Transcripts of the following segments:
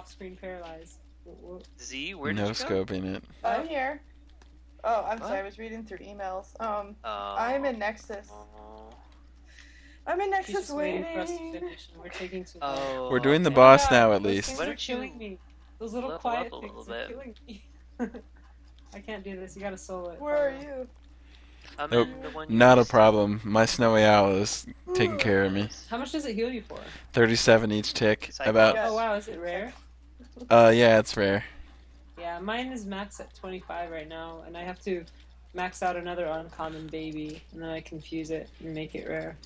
off-screen paralyzed. W- w- Z, where did no you go? scoping it. I'm here. Oh, I'm What? sorry. I was reading through emails. Um, Oh. I'm in Nexus. Oh. I'm in She's Nexus just waiting for us to finish, and we're taking too long. Oh, We're doing the okay. boss Yeah, now, at those least. things Why are don't you killing me. Those little level quiet up a little things are bit? killing me. I can't do this. You gotta solo it. Where are you? I'm Nope. in the one you Not a used. problem. My snowy owl is taking care of me. How much does it heal you for? 37 each tick. Cyclops. About. Yeah. Oh wow, is it rare? Uh, yeah, it's rare. Yeah, mine is max at 25 right now, and I have to max out another uncommon baby, and then I confuse it and make it rare.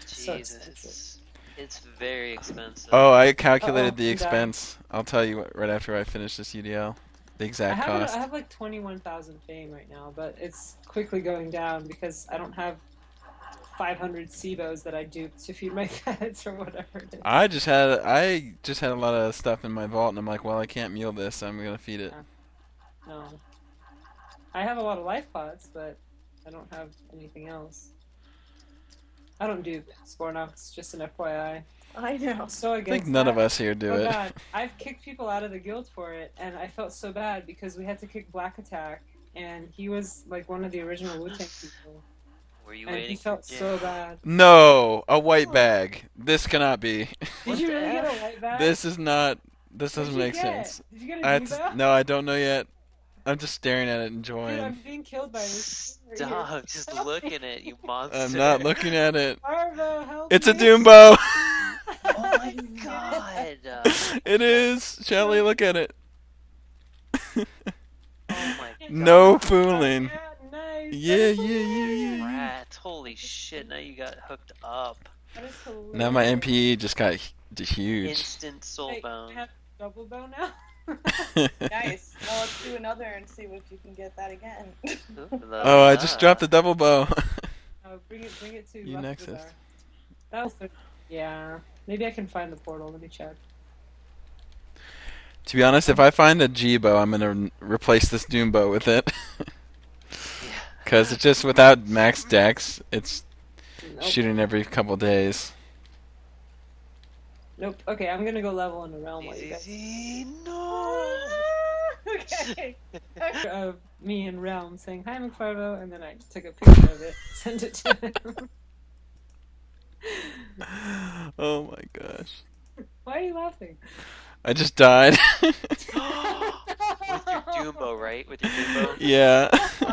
Jesus, expensive. it's, it's very expensive. Oh, I calculated Uh-oh, the I'm expense. I'll tell you right after I finish this UDL. The I exact have, cost. I have like 21,000 fame right now, but it's quickly going down because I don't have 500 SIBOs that I duped to feed my pets or whatever it is. I just had I just had a lot of stuff in my vault, and I'm like, well, I can't meal this, so I'm gonna feed it. No. I have a lot of life pods, but I don't have anything else. I don't dupe Spornox, just an FYI. I know. I'm so I think none of us here do oh it. god, I've kicked people out of the guild for it, and I felt so bad because we had to kick Black Attack, and he was like one of the original Wu Tang people, Were you and waiting he for felt Jim? so bad. No, a white bag. This cannot be. Did you really get a F? white bag? this is not. This What'd doesn't make get? sense. Did you get a I Diva? had to- no, I don't know yet. I'm just staring at it, Dude, enjoying. I'm being killed by this. right here. Stop, just Help look at it, you monster. I'm not looking at it. Arvo, help It's a me. Doom bow. Oh my god. It is. Shelly, look at it. oh my god. no fooling. Yeah, nice. Yeah, That is yeah, yeah, yeah, hilarious. holy shit, now you got hooked up. That is hilarious. Now my NPE just got huge. Instant Wait, can I soulbound. have double bow now? Nice. Now let's do another and see if you can get that again. Oh, I just dropped the double bow. Oh, bring it, bring it to You left Nexus. That was the, yeah. Maybe I can find the portal. Let me check. to be honest, if I find a G bow, I'm gonna replace this Doom bow with it. Cause it's just without max dex, it's Nope. shooting every couple days. Nope. Okay, I'm gonna go level in the realm while you guys. easy, no. okay. Of me in realm saying hi McFarvo, and then I took a picture of it, sent it to him. oh my gosh. Why are you laughing? I just died. With your Doom bow, right? With your Doom bow? yeah. Oh man.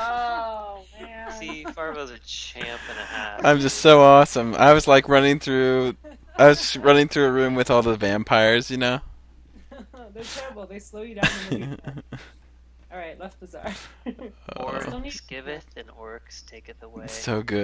See, Farvo's a champ and a half. I'm just so awesome. I was like running through I was running through a room with all the vampires, you know? They're terrible. They slow you down. And then you... All right, left bazaar. Oh, Oryx giveth and Oryx taketh away. so good.